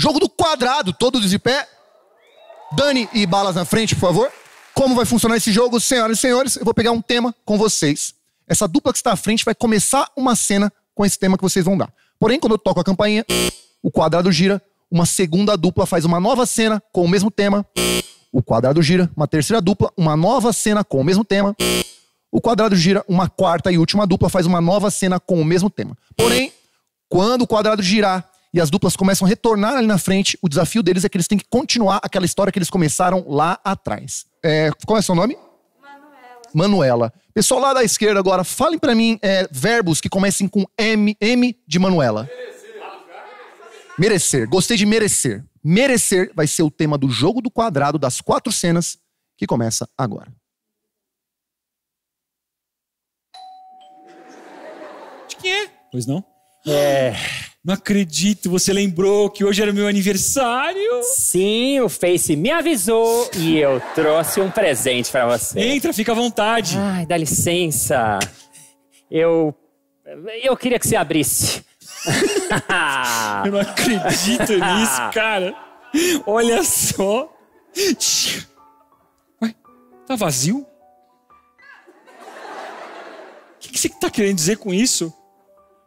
Jogo do quadrado, todos de pé. Dani e Balas na frente, por favor. Como vai funcionar esse jogo, senhoras e senhores? Eu vou pegar um tema com vocês. Essa dupla que está à frente vai começar uma cena com esse tema que vocês vão dar. Porém, quando eu toco a campainha, o quadrado gira, uma segunda dupla faz uma nova cena com o mesmo tema. O quadrado gira, uma terceira dupla, uma nova cena com o mesmo tema. O quadrado gira, uma quarta e última dupla faz uma nova cena com o mesmo tema. Porém, quando o quadrado girar e as duplas começam a retornar ali na frente, o desafio deles é que eles têm que continuar aquela história que eles começaram lá atrás. É, qual é o seu nome? Manuela. Manuela. Pessoal lá da esquerda agora, falem para mim é, verbos que comecem com M, M de Manuela. Merecer. Gostei de merecer. Merecer vai ser o tema do jogo do quadrado das quatro cenas que começa agora. De quê? Pois não? É. Não acredito, você lembrou que hoje era meu aniversário? Sim, o Face me avisou e eu trouxe um presente pra você. Entra, fica à vontade. Ai, dá licença. Eu. Eu queria que você abrisse. Eu não acredito nisso, cara. Olha só. Ué, tá vazio? O que, que você tá querendo dizer com isso?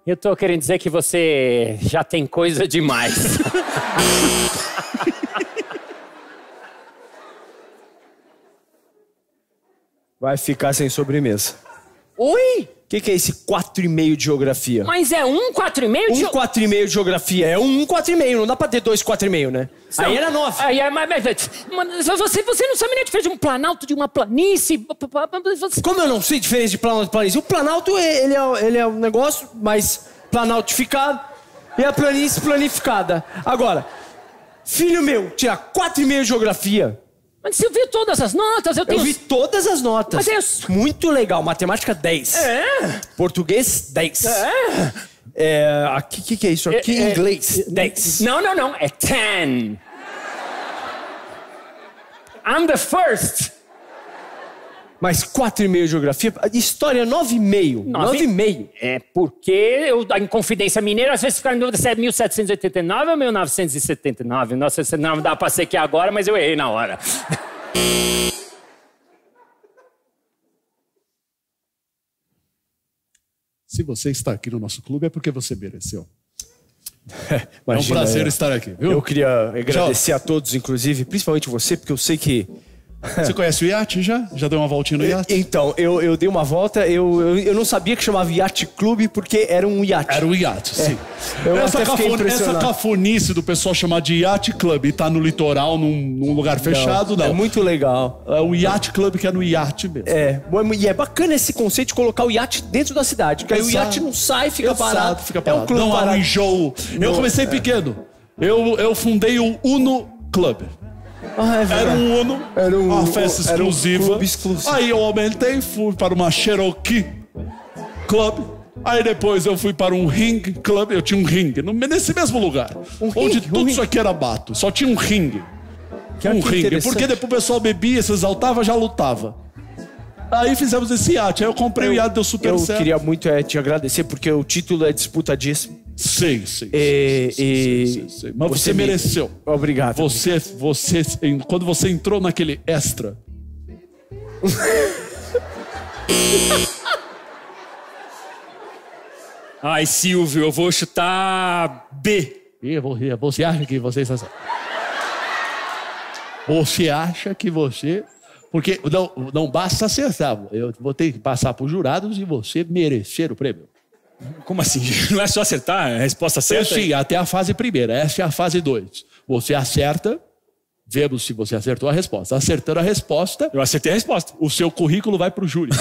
Eu tô querendo dizer que você já tem coisa demais. Vai ficar sem sobremesa. Oi? O que, que é esse 4,5 de geografia? Mas é um 4,5 Um de... 4,5 de geografia. É um 4,5. Não dá pra ter dois 4,5, né? Aí era 9. Aí é, mas, mas, mas você, você não sabe nem a diferença de um planalto, de uma planície. Você- Como eu não sei a diferença de Planalto e planície? O Planalto, é- ele é, ele é um negócio mais planaltificado e a planície planificada. Agora, filho meu, tirar 4,5 de geografia. Mas você viu todas as notas? Eu Eu tenho... vi todas as notas. Mas eu- Muito legal. Matemática 10. É? Português 10. É? É, aqui, o que, que é isso aqui? É, é, Inglês 10. Não, não, não. É 10. I'm the first. Mais 4,5 de geografia. História 9,5. Nove? 9,5. É porque eu, a Inconfidência Mineira às vezes fica em dúvida se é 1789 ou 1979. Nossa, não dá pra ser que é agora, mas eu errei na hora. Se você está aqui no nosso clube é porque você mereceu. é um prazer é. estar aqui, viu? Eu queria agradecer a todos, inclusive, principalmente você, porque eu sei que. Você conhece o iate já? Já deu uma voltinha no iate? Então, eu, eu dei uma volta, eu, eu, eu não sabia que chamava Yacht Clube porque era um iate. Era o iate, sim. Eu Essa, até fiquei cafon- essa cafonice do pessoal chamar de Yacht Club e tá no litoral, num, num lugar fechado, não. É muito legal. É o Yacht Club que é no iate mesmo. É, bom, e é bacana esse conceito de colocar o iate dentro da cidade, porque aí o Exato. iate não sai, fica Exato, parado. fica É parado. um clube não há um parado. enjoo. Eu Não, comecei é. pequeno. Eu, eu fundei o Uno Club. Ah, é Era um Uno, Era um- uma festa era um exclusiva. clube exclusivo. Aí eu aumentei, fui para uma Cherokee Club. Aí depois eu fui para um Ring Club. Eu tinha um ringue, no- nesse mesmo lugar. onde ringue? Um tudo ringue? isso aqui era bato. Só tinha um ringue. Que- um interessante. Porque depois o pessoal bebia, se exaltava, já lutava. Aí fizemos esse iate. Aí eu comprei o iate, deu super Eu certo. queria muito é, te agradecer, porque o título é disputadíssimo. Sim, sim. E, sim, sim, sim, sim, sim. Mas você, me- mereceu. Obrigado. Você, você, quando você entrou naquele extra, Ai, Silvio, eu vou chutar B. Você, você acha que você está... Você acha que você... Porque não, não basta acertar. Eu vou ter que passar por jurados e você merecer o prêmio. Como assim? Não é só acertar a resposta certa? Sim, até a fase primeira. Essa é a fase 2. Você acerta, vemos se você acertou a resposta. Acertando a resposta, Eu acertei a resposta. o seu currículo vai para o júri.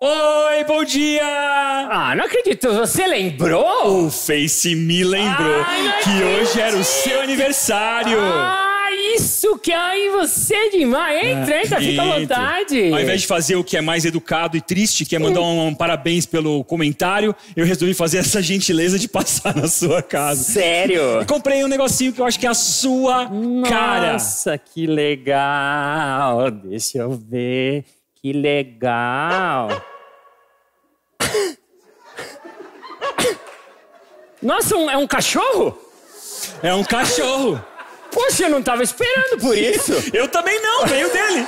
Oi, bom dia! Ah, não acredito. Você lembrou? O Face me lembrou Ai, que hoje era o seu aniversário. Ah, isso que aí você demais. É. Entra, é, entra, fica à vontade. Ao invés de fazer o que é mais educado e triste, que é mandar um, um parabéns pelo comentário, eu resolvi fazer essa gentileza de passar na sua casa. Sério? E comprei um negocinho que eu acho que é a sua Nossa, cara. Nossa, que legal. Deixa eu ver. Que legal. Nossa, um, é um cachorro? É um cachorro. Poxa, eu não tava esperando por isso. Eu também não, veio dele.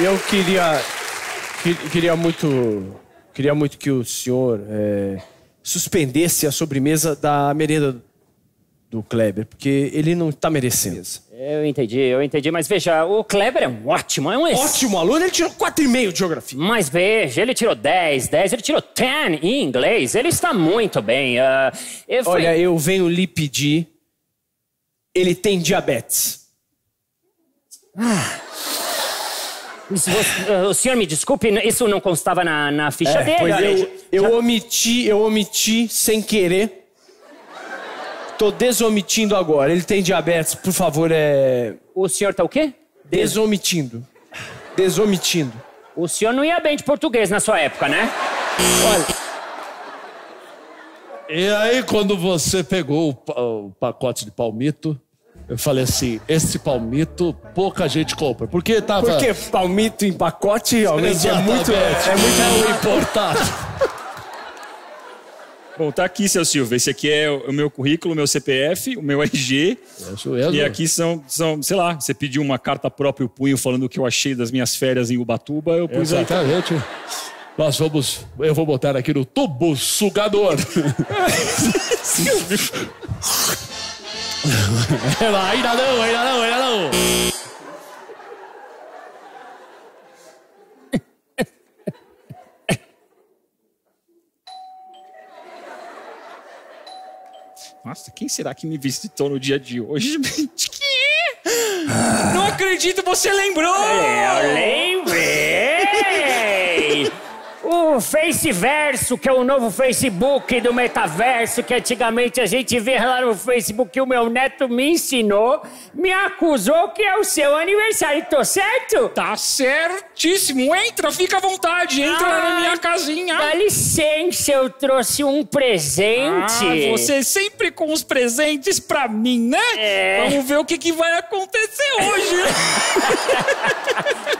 Eu queria. que- Queria muito. Queria muito que o senhor é, suspendesse a sobremesa da merenda do Kleber, porque ele não tá merecendo. Eu entendi, eu entendi. Mas veja, o Kleber é um ótimo, é um ex- Ótimo aluno, ele tirou 4,5 de geografia. Mas veja, ele tirou 10, 10, ele tirou 10 em inglês. Ele está muito bem. ah, eu fui- Olha, eu venho lhe pedir. Ele tem diabetes. Você- ah, o senhor me desculpe, isso não constava na, na ficha dele. É, pois olha, eu, eu omiti, eu omiti sem querer. Tô desomitindo agora. Ele tem diabetes, por favor, é. O senhor tá o quê? Desomitindo. Desomitindo. O senhor não ia bem de português na sua época, né? Olha, E aí, quando você pegou o, o pacote de palmito, eu falei assim: esse palmito pouca gente compra. Porque tava. porque palmito em pacote realmente é muito. Exatamente. É muito É ruim. o importado. Bom, tá aqui, seu Silvio. Esse aqui é o meu currículo, o meu CPF, o meu RG. Isso mesmo. E aqui são, são, sei lá, você pediu uma carta próprio punho falando o que eu achei das minhas férias em Ubatuba, eu pus aí. Exatamente. Nós vamos. Eu vou botar aqui no tubo sugador. Ainda não, ainda não, ainda não. Nossa, quem será que me visitou no dia de hoje? Que? Não acredito, você lembrou! Eu lembrei! O Faceverso, que é o novo Facebook do metaverso, que antigamente a gente vê lá no Facebook, que o meu neto me ensinou, me acusou que é o seu aniversário. Tô certo? Tá certíssimo. Entra, fica à vontade. Entra lá na minha casinha. Dá licença, eu trouxe um presente. Ah, você sempre com os presentes pra mim, né? É. Vamos ver o que, que vai acontecer hoje.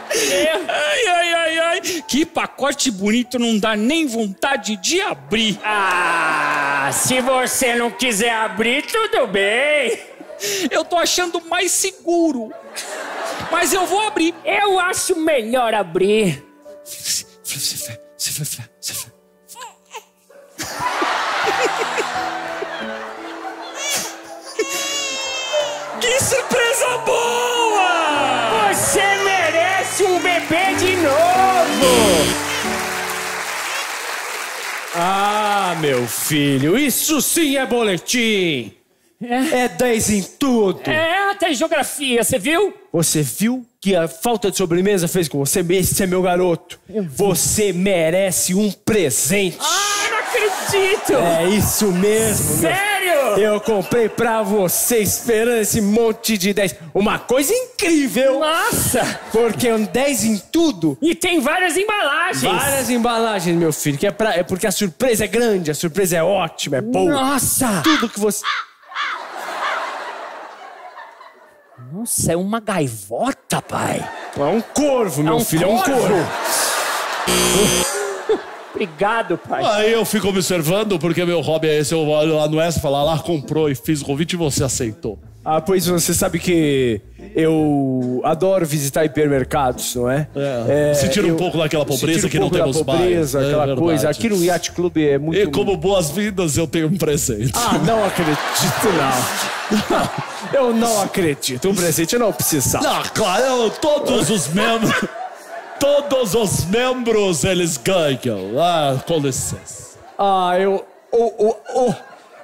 ai, ai, ai, ai. Que pacote bonito, não dá nem vontade de abrir. Ah, se você não quiser abrir, tudo bem. Eu tô achando mais seguro. Mas eu vou abrir. Eu acho melhor abrir. Que surpresa boa! Você merece um bebê de novo! Ah, meu filho, isso sim é boletim! É 10 em tudo! É, até geografia, você viu? Você viu que a falta de sobremesa fez com você? Esse é meu garoto. Você merece um presente. Ah, não acredito! É isso mesmo. Sério? Eu comprei pra você esperando esse monte de 10. Uma coisa incrível! Nossa! Porque é um 10 em tudo. E tem várias embalagens. Várias embalagens, meu filho. Que é, pra, é porque a surpresa é grande, a surpresa é ótima, é boa. Nossa! Tudo que você. Nossa, é uma gaivota, pai. É um corvo, meu um filho, é um corvo? Obrigado, pai. Aí eu fico observando, porque meu hobby é esse. Eu olho lá no S, falar lá, comprou e fiz o convite e você aceitou. Ah, pois você sabe que eu adoro visitar hipermercados, não é? É, se tira um pouco daquela pobreza um que não temos mais. pobreza, É aquela verdade. coisa. Aqui no Yacht Club é muito. E como boas-vindas, eu tenho um presente. Ah, não acredito, não. Eu não acredito. Um presente eu não precisava. Não, claro, eu- todos os membros. Todos os membros eles ganham. Ah, com licença. Ah, eu. Oh, oh, oh.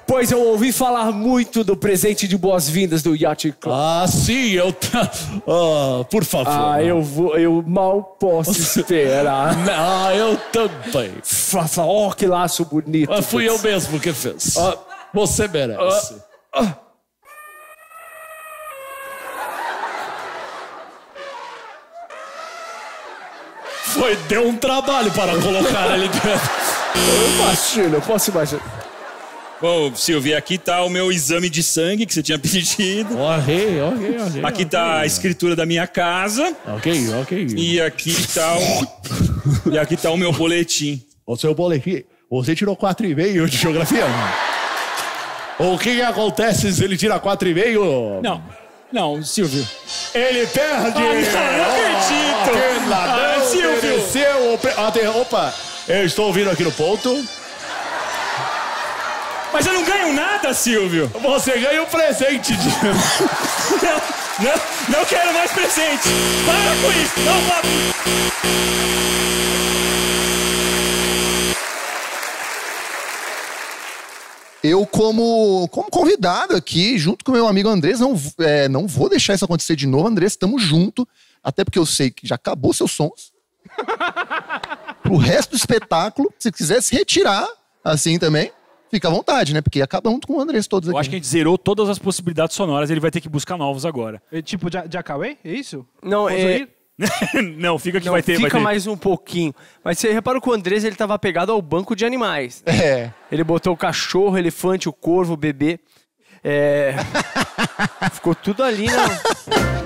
Pois eu ouvi falar muito do presente de boas-vindas do Yacht Club. Ah, sim, eu. Ah, por favor. Ah, eu vou. Eu mal posso esperar. Ah, eu também. Ó, que laço bonito. Ah, fui eu mesmo que fiz. Ah. Você merece. Foi, deu um trabalho para colocar ele dentro. Eu imagino, eu posso imaginar. Bom, Silvia, aqui tá o meu exame de sangue que você tinha pedido. Ok, ok, ok. Aqui tá a escritura da minha casa. Ok, ok. E aqui tá o. E aqui tá o meu boletim. O seu boletim, você tirou 4,5 de geografia? o que, que acontece se ele tira 4,5? Não, não, Silvio. Ele perde! Ah, não, não acredito! Opa, eu estou ouvindo aqui no ponto. Mas eu não ganho nada, Silvio. Você ganha um presente de... Não, não, não quero mais presente. Para com isso. Não, vá. Eu, como, como convidado aqui, junto com meu amigo Andrés, não, é, não vou deixar isso acontecer de novo. Andrés, estamos junto. Até porque eu sei que já acabou seus sons. Pro resto do espetáculo, se quiser se retirar assim também, fica à vontade, né? Porque acabamos com o Andrés todos aqui. Eu acho que a gente zerou todas as possibilidades sonoras. Ele vai ter que buscar novos agora. É tipo de, de Acauê? É isso? Não, Posso é- ir? não, fica que Não, vai ter. fica vai ter. mais um pouquinho. Mas você reparou que o Andrés ele tava pegado ao banco de animais. É. Ele botou o cachorro, o elefante, o corvo, o bebê. É... Ficou tudo ali, né?